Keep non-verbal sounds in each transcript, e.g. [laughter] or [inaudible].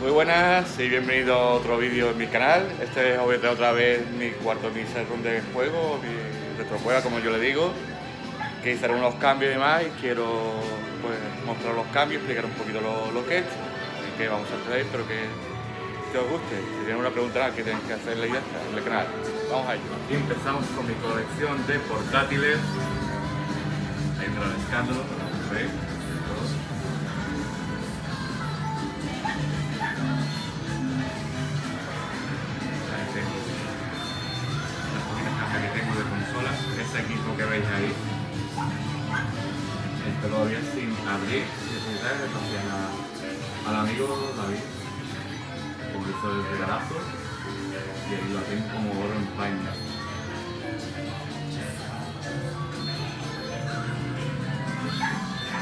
Muy buenas y bienvenido a otro vídeo en mi canal. Este es otra vez mi cuarto misa de juego, mi retrojuega como yo le digo. Que hice algunos cambios y demás y quiero pues, mostrar los cambios, explicar un poquito lo, que hecho. Así que vamos a hacer, espero que, que os guste. Si tienen una pregunta que tienen que hacerle ya está en el canal. Vamos a ello. Empezamos con mi colección de portátiles. Ahí entra el escándalo, ¿veis? Al amigo David, que hizo el regalazo y ahí lo tengo como oro en paña.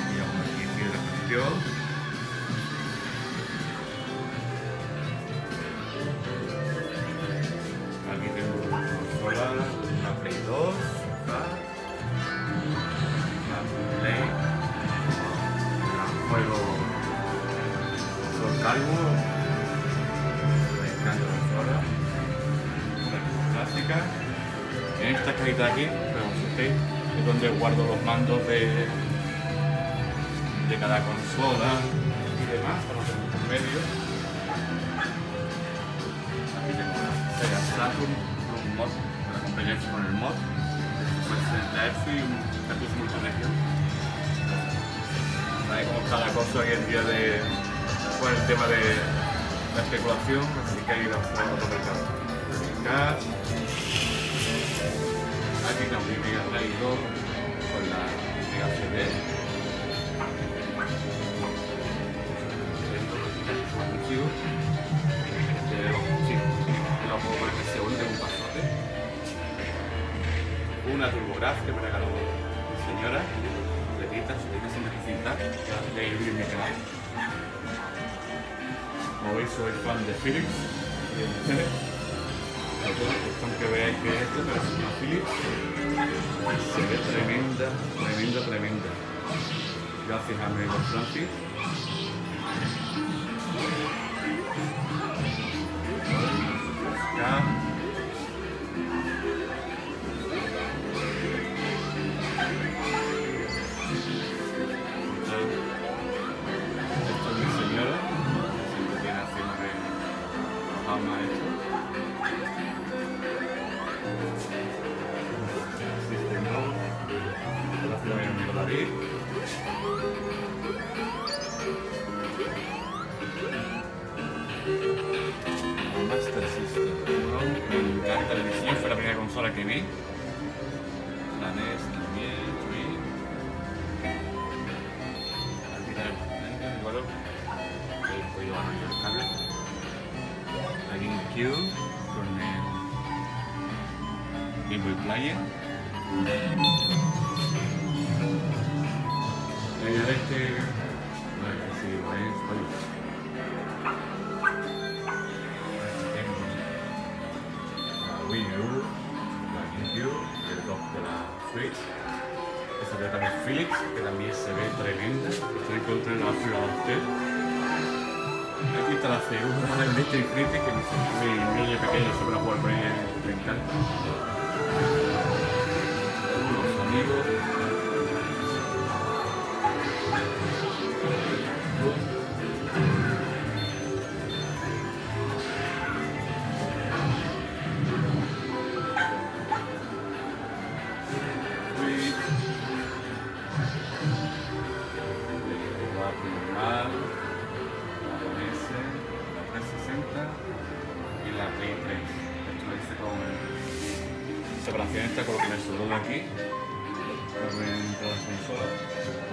Y aún aquí piedra gestión. En de aquí, es donde guardo los mandos de, de cada consola y demás, para los medios. Aquí tengo la Sega Saturn, un mod, para acompañarse con el mod. Pues la EFI y un cartucho multimedia. Ahí como está la cosa hoy en día de, con el tema de la especulación, así que hay que ir a otro mercado aquí también me he traído con la Mega CD. Una turbograf que me regaló mi señora, completita, su tiene sin cinta, de ir mi canal. Como veis soy fan de Philips cuestión que veáis que esto, pero es una Philips. Se ve tremenda, tremenda, tremenda. Gracias a Mego Francis. Tremenda. Estoy contra la ciudad de usted. Aquí está la segunda del Mr. Infinity, que mi, niño pequeño se va a jugar por ahí, me encanta. Amigos.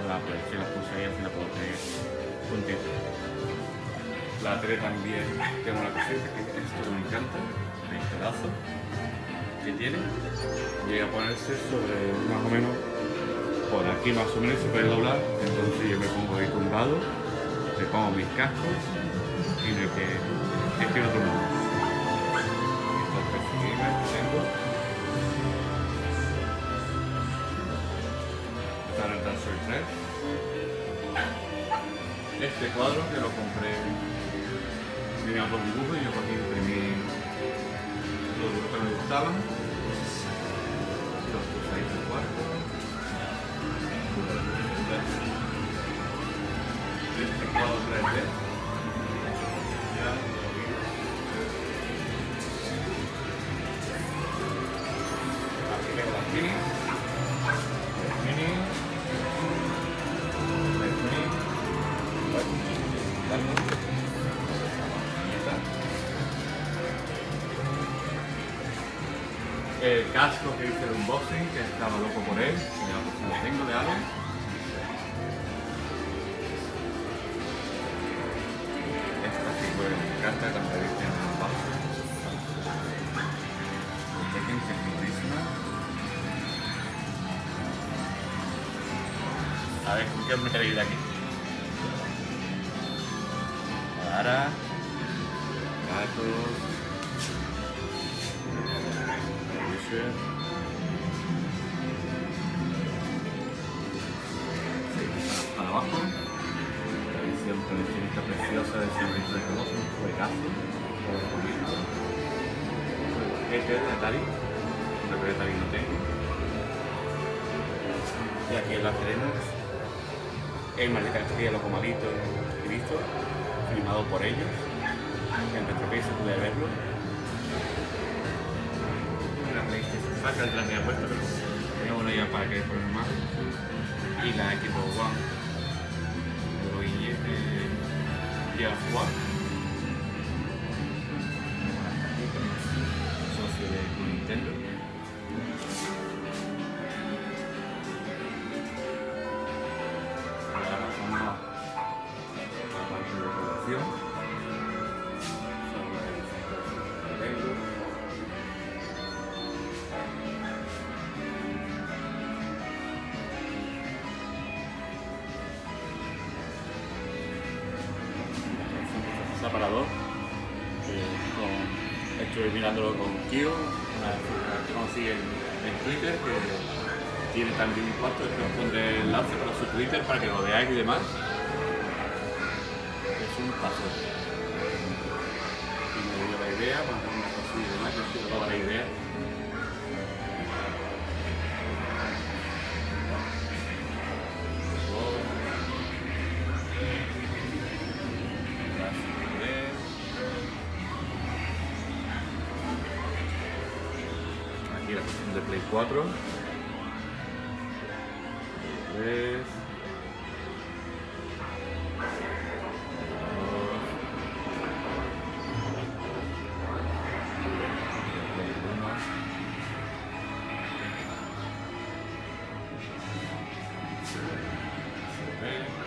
La si las puse al final puedo tener puntito la tele también tengo una cosita que esto me encanta el pedazo que tiene. Llega a ponerse sobre más o menos por aquí más o menos se puede doblar. Entonces yo me pongo ahí tumbado me pongo mis cascos y me que estoy otro mundo Este cuadro que lo compré los dos dibujos y yo cogí y imprimí los dibujos que me gustaban. Los puse ahí en el cuarto. Este cuadro 3D. Casco que hice de unboxing, que estaba loco por él, que lo tengo de Allen. Esta sí, pues me encanta cuando la viste en el unboxing. Tekken, que es durísima. A ver, ¿con qué os meteréis de aquí? Ahora, gatos, Para abajo, la edición coleccionista preciosa de Señorita de Coloso, un juegazo. Este es de Atari, pero de Atari no tengo. Y aquí la tenemos el Maldita Castilla Loco Malito y Cristo, filmado por ellos. En nuestro país se puede verlo. La PlayStation el la puesto, pero tengo una ya para que más. Y la Xbox One. Los billetes ya One. Mirándolo con Kio, una que conocí en, en Twitter, que tiene también un cuarto, que os pondré el enlace para su Twitter para que lo veáis y demás. Es un paso. Y me dio la idea, hacer una cosilla demás, estoy toda la idea. 4. Play 3. Play 1.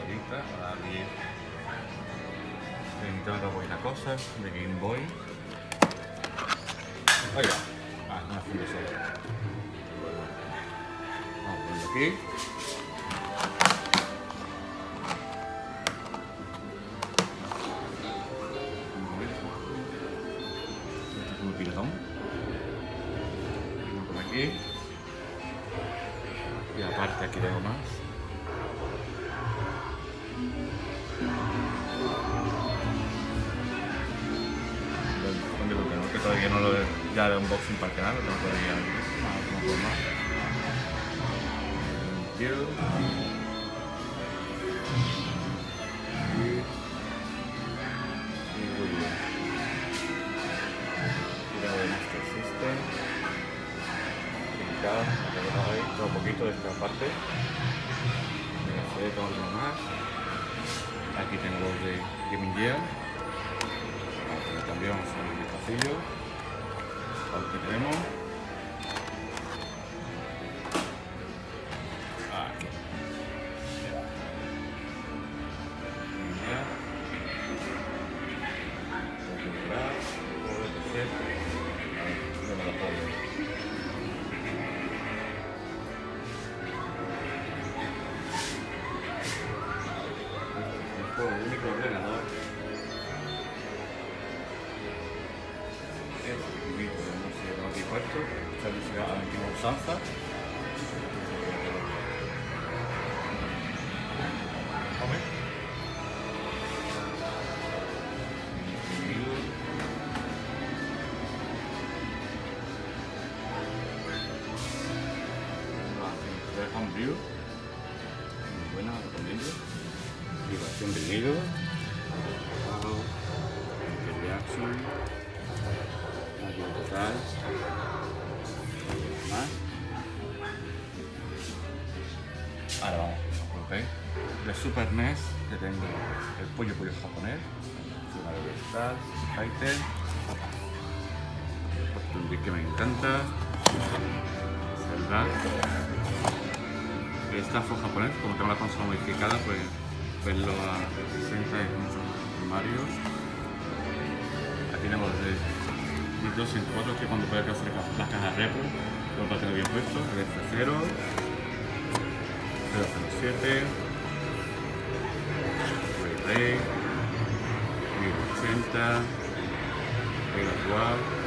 Ahorita, para abrir. Necesitaba una cosa de Game Boy. Ah, no haciendo más, más formal. Quiero. Y. Ahí, poquito de esta parte. Lo más. Aquí tengo los de Gaming Gear. Aquí también vamos a hacer un vistacillo. A ver qué tenemos. Más. Ahora vamos, ok. De Super NES que tengo el pollo pollo japonés. Una de Fighter. Un que me encanta. Zelda. Esta fue japonés, como tengo la consola modificada, pues verlo a 60 es mucho Mario. Aquí tenemos el 1204 que cuando puede hacer las cajas repro, lo va a tener bien puesto, el F0, 007, Ray 1080, Ray actual,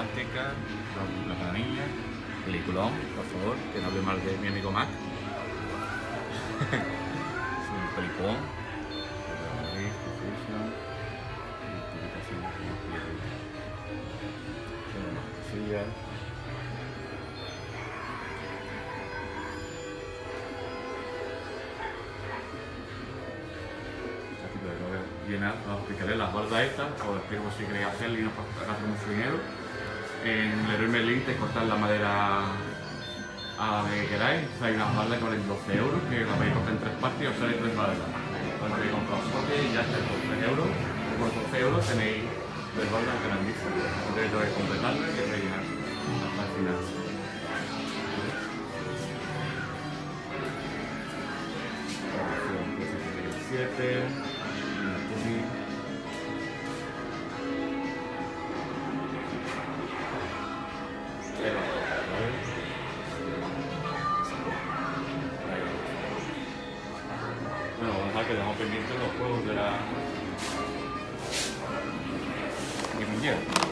Galáctica, la planilla, peliculón, por favor, que no hable mal de mi amigo Mac. [laughs] es un peliculón. Lo voy a llenar, explicaré las bordas estas, os explico si queréis hacerlo y no gastar mucho dinero. En Leroy Merlin te cortan la madera a la que queráis. O sea, hay unas baldas que valen 12 euros, que la podéis cortar en tres partes y os sale tres baldas. Cuando un soque y ya está por 3 euros. Por 12 euros tenéis tres baldas grandísimas. Entonces tengo que completarlo y rellenar hasta el final. Pendientes los juegos de la Game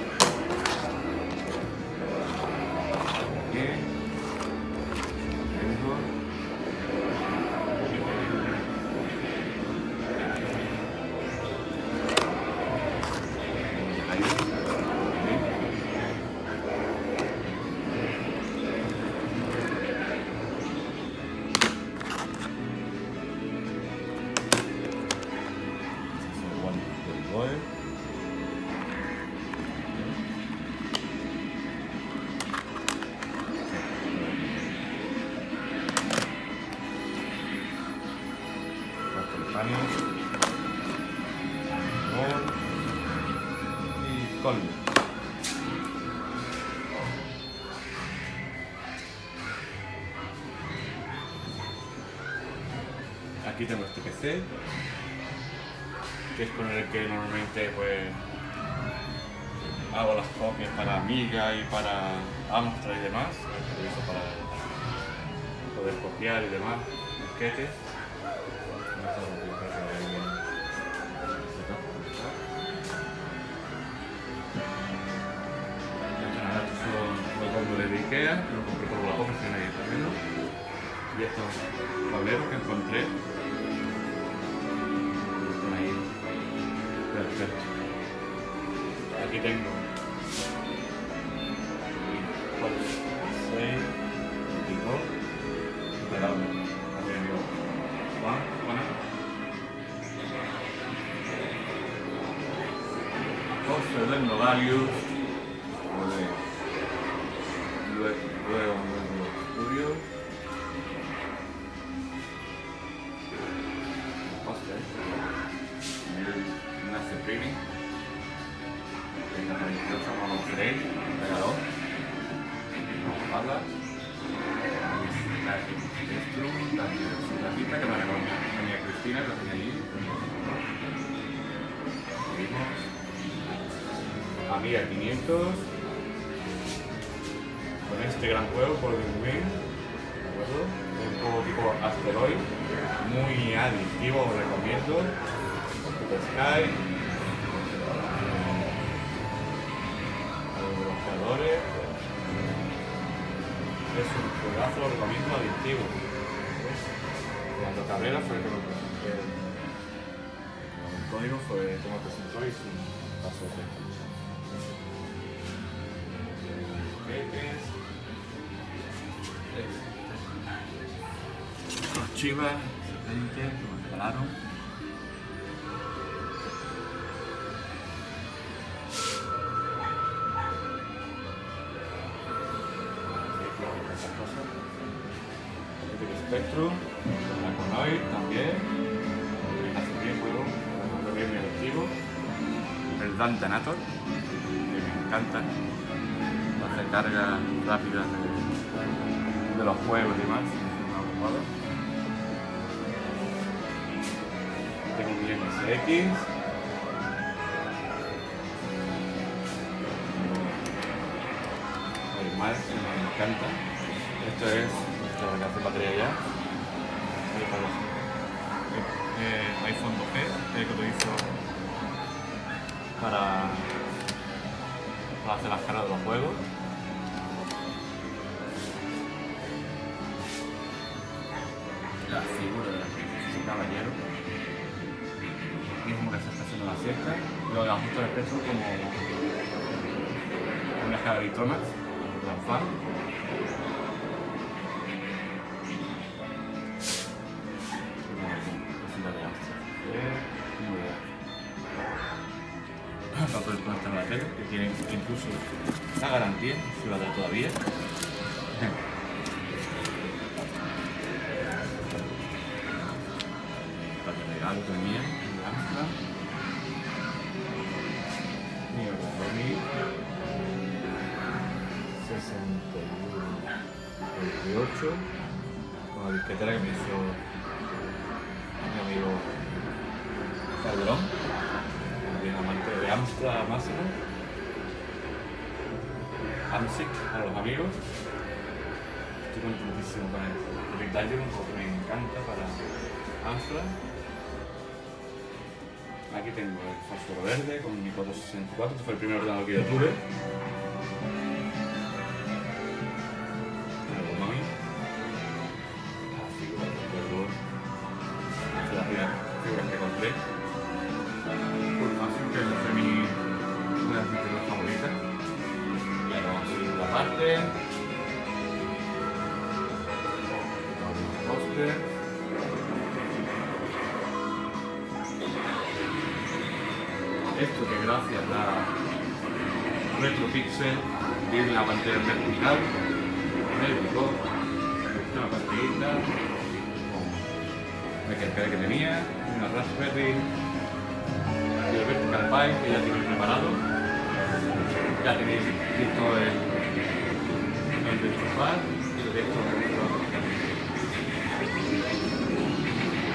que es con el que normalmente pues hago las copias para Amiga y para Amstrad y demás, lo utilizo para poder copiar y demás, disquetes. Lo ahí de Ikea, los compré por la si nadie está viendo. Y estos tableros que encontré. Aquí tengo 6, 22, regalado. Aquí tengo Juan, Juana. Poster del Novalius. Luego, Amiga 500. Con este gran juego, por The Wing. ¿De acuerdo? Es un juego tipo Asteroid. Muy adictivo, os recomiendo. Sky. Los creadores. Es un juegazo, lo recomiendo, adictivo. Cuando Cabrera fue el que lo presenté. El código fue como presentó y sin paso de Los chivas, 20, que me regalaron. Spectrum, Draconoid también. Hace juego, un bien efectivo. El Dantanator, que me encanta. Hace cargas rápidas de, los juegos y demás. Tengo un. El mal, que me encanta. Esto es la hace batería ya. Ahí está los- eh, iPhone 2G, que lo utilizo para, para hacer las caras de los juegos. La figura de la princesa caballero. Mismo que se está haciendo la siesta. Lo de ajuste de peso como una caja de Tronax, gran fan. Para poder conectar la tele, que tiene incluso la garantía, si va a dar todavía. También, en Amsterdam. Mi Origami. 61 28 con la disquetera que me hizo mi amigo Calderón, también amante de Amstrad máximo. Amsic a los amigos. Estoy contentísimo con. El un poco me encanta para Amstrad. Aquí tengo el fósforo verde con mi 464, este fue el primer ordenador que yo tuve. Gomami. Esto que gracias a RetroPixel tiene la pantalla vertical, médico, una pantallita con el que tenía, una Raspberry y el Vertical Pi que ya tenéis preparado. Ya tenéis listo el, el de enchufar y el de esto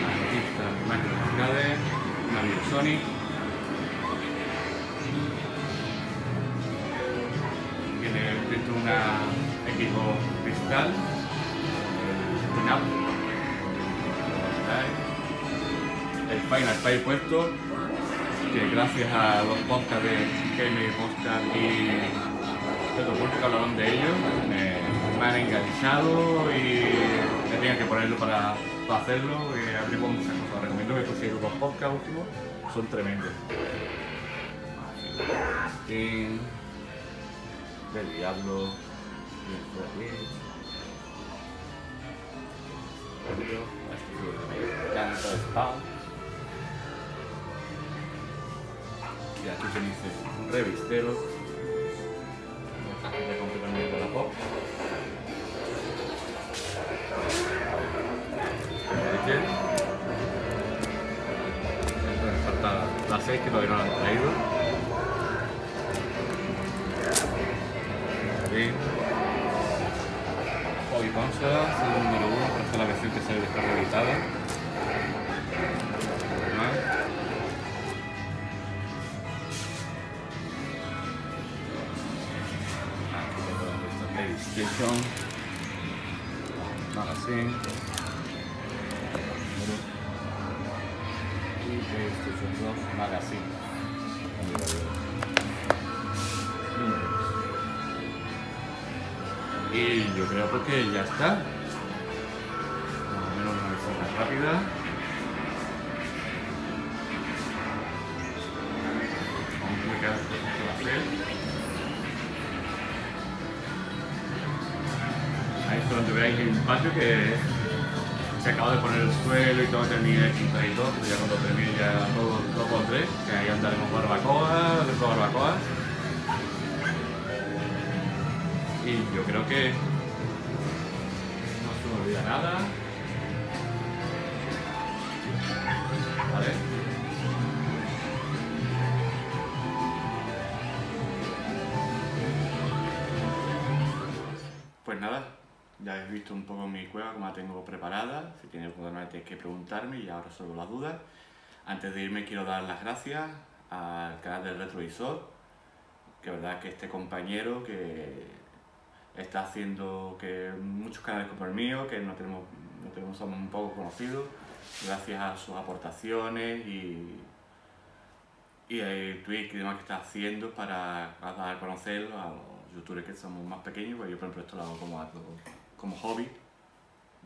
Artista, máquinas musicales, una Sonic. Equipo cristal, el Winamp, el Final Fight puesto, que gracias a los podcasts de Game Podcast y otro público que hablaron de ellos, me, me han enganchado y tenía que ponerlo para, hacerlo, y abrimos muchas cosas. Recomiendo que escuchéis los podcasts últimos, son tremendos. Del Diablo, encanta Spawn. Y aquí tenéis un revistero. Una cajita completamente la pop. Me falta la 6 que todavía no la han traído. Consolas, el número 1 Esta es la versión que sale después reeditada. PlayStation Magazine y PlayStation 2 Magazine. Y yo creo pues que ya está. Más o menos una visita rápida. Aún me quedan cosas que. Ahí es donde veáis el patio que se acaba de poner el suelo y todo termina el quinto y todo, pero ya cuando termine ya todo, todo por tres, que ahí andaremos barbacoa, dentro Y yo creo que no se me olvida nada. ¿Vale? Pues nada, ya habéis visto un poco mi cueva, como la tengo preparada. Si tiene alguna tenéis que preguntarme y ahora resuelvo las dudas. Antes de irme quiero dar las gracias al canal del retrovisor, que verdad que este compañero que está haciendo que muchos canales como el mío, que no tenemos, no tenemos somos un poco conocidos, gracias a sus aportaciones y, y el tweet y demás que está haciendo para dar a conocer a los youtubers que somos más pequeños, pues yo por ejemplo esto lo hago como como hobby,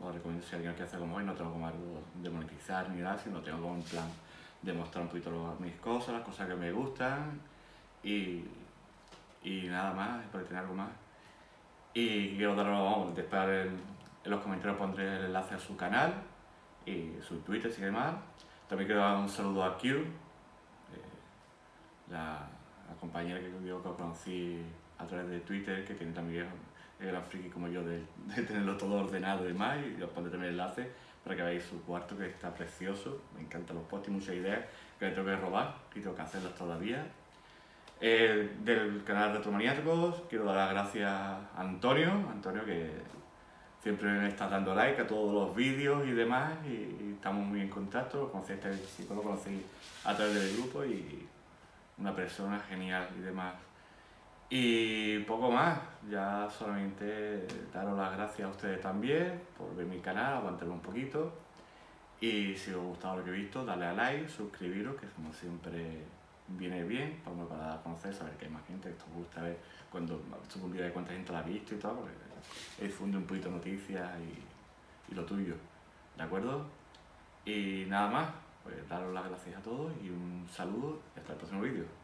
lo recomiendo si alguien quiere hacer como hoy, no tengo como algo de monetizar ni nada, sino tengo como un plan de mostrar un poquito mis cosas, las cosas que me gustan y, y nada más, para tener algo más. Y quiero daros, vamos, después en, los comentarios pondré el enlace a su canal y su Twitter si más. También quiero dar un saludo a Q, eh, la, compañera que yo conocí a través de Twitter, que tiene también el gran friki como yo de, tenerlo todo ordenado y demás, y os pondré también el enlace para que veáis su cuarto que está precioso, me encantan los posts y muchas ideas que me tengo que robar y tengo que hacerlas todavía. Eh, del canal Retromaniáticos quiero dar las gracias a Antonio, Antonio que siempre me está dando like a todos los vídeos y demás y, estamos muy en contacto, lo conocéis, si lo conocéis a través del grupo y una persona genial y demás. Y poco más, ya solamente daros las gracias a ustedes también por ver mi canal, aguantarme un poquito. Y si os ha gustado lo que he visto, dale a like, suscribiros, que como siempre viene bien para, para dar a conocer, saber que hay más gente, que te gusta ver cuando vídeo de cuánta gente la ha visto y tal, porque difunde un poquito noticias y, y lo tuyo, ¿de acuerdo? Y nada más, pues daros las gracias a todos y un saludo y hasta el próximo vídeo.